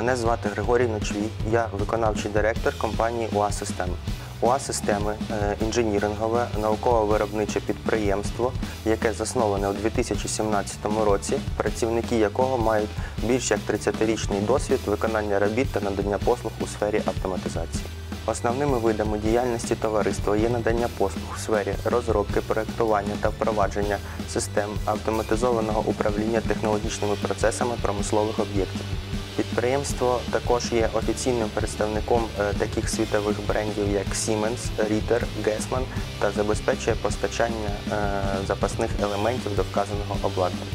Мене звати Григорій Ночвій, я виконавчий директор компанії УА Системи. УА Системи е, інженірингове науково-виробниче підприємство, яке засноване у 2017 році, працівники якого мають більш як 30-річний досвід виконання робіт та надання послуг у сфері автоматизації. Основними видами діяльності товариства є надання послуг у сфері розробки, проектування та впровадження систем автоматизованого управління технологічними процесами промислових об'єктів. Підприємство також є офіційним представником е, таких світових брендів, як Siemens, Ritter, Gessmann та забезпечує постачання е, запасних елементів до вказаного обладнання.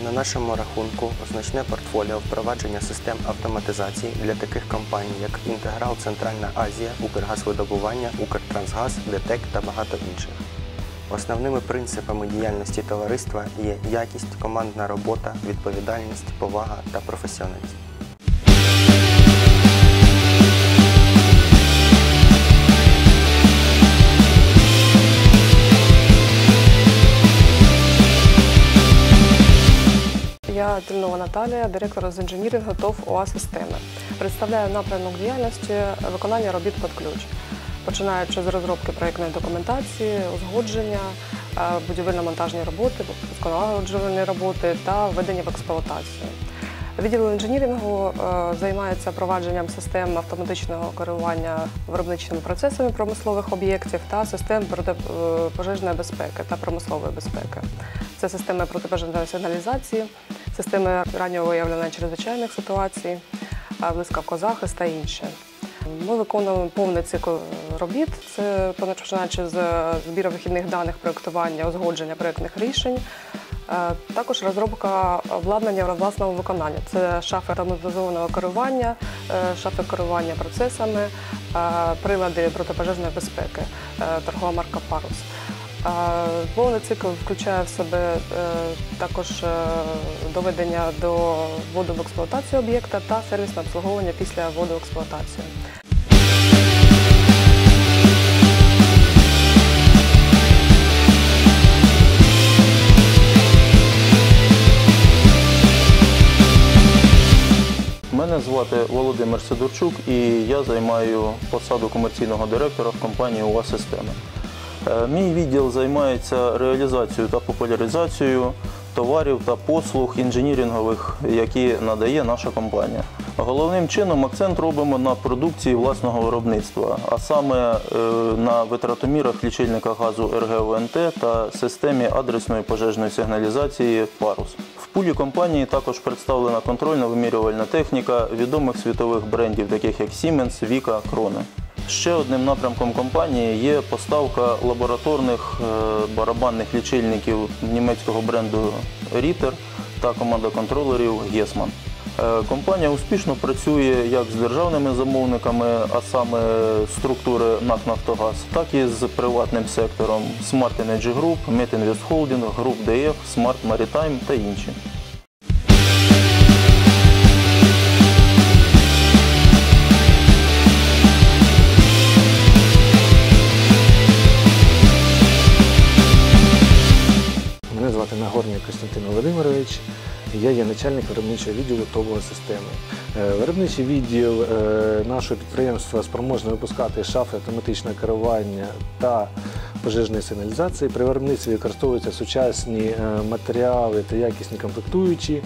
Е, На нашому рахунку значне портфоліо впровадження систем автоматизації для таких компаній, як Інтеграл Центральна Азія, Укргазвидобування, Укртрансгаз, ДТЕК та багато інших. Основними принципами діяльності товариства є якість, командна робота, відповідальність, повага та професіоналізм. Я Тельнова Наталія, директор з інженірингу ТОВ ОА «Системи». Представляю напрямок діяльності виконання робіт під ключ, починаючи з розробки проєктної документації, узгодження, е, будівельно-монтажні роботи, випусконароджувальні роботи та введення в експлуатацію. Відділ інженірингу е, займається провадженням систем автоматичного керування виробничими процесами промислових об'єктів та систем протипожежної безпеки та промислової безпеки. Це системи протипожежної сигналізації, системи раннього виявлення чрезвичайних ситуацій, е, блискавкозахист та інше. Ми виконуємо повний цикл робіт. Це починаючи з збіру вихідних даних, проєктування, узгодження проєктних рішень. Е, Також розробка обладнання власного виконання. Це шафи автоматизованого керування, е, шафи керування процесами, е, прилади протипожежної безпеки, е, торгова марка Парус. Е, Повний цикл включає в себе е, також е, доведення до вводу в експлуатацію об'єкта та сервісне обслуговування після вводу Мене звати Володимир Сидорчук і я займаю посаду комерційного директора в компанії УА Системи. Е, Мій відділ займається реалізацією та популяризацією товарів та послуг інженірингових, які надає наша компанія. Головним чином акцент робимо на продукції власного виробництва, а саме е, на витратомірах лічильника газу РГОНТ та системі адресної пожежної сигналізації Парус. Пулі компанії також представлена контрольно-вимірювальна техніка відомих світових брендів, таких як Siemens, Vika, Krone. Ще одним напрямком компанії є поставка лабораторних е, барабанних лічильників німецького бренду Ritter та команда контролерів Gessmann. Е, Компанія успішно працює як з державними замовниками, а саме структури НАК «Нафтогаз», так і з приватним сектором Smart Energy Group, Metinvest Holding, Group DF, Smart Maritime та інші. Мене звати Нагорний Костянтин Володимирович. Я є начальник виробничого відділу ТОВО системи. Е, Виробничий відділ е, нашого підприємства спроможний випускати шафи автоматичного керування та пожежної сигналізації. При виробництві використовуються сучасні е, матеріали та якісні комплектуючі.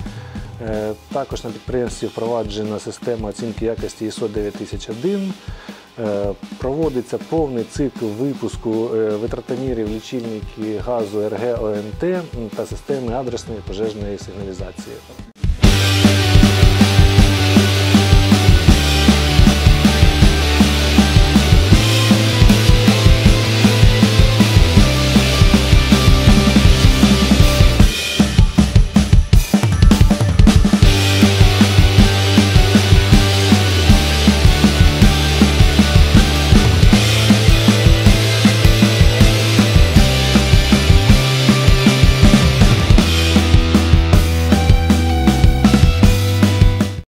Також на підприємстві впроваджена система оцінки якості ISO 9001. Е, Проводиться повний цикл випуску е, витратомірів лічильників газу РГ ОНТ та системи адресної пожежної сигналізації.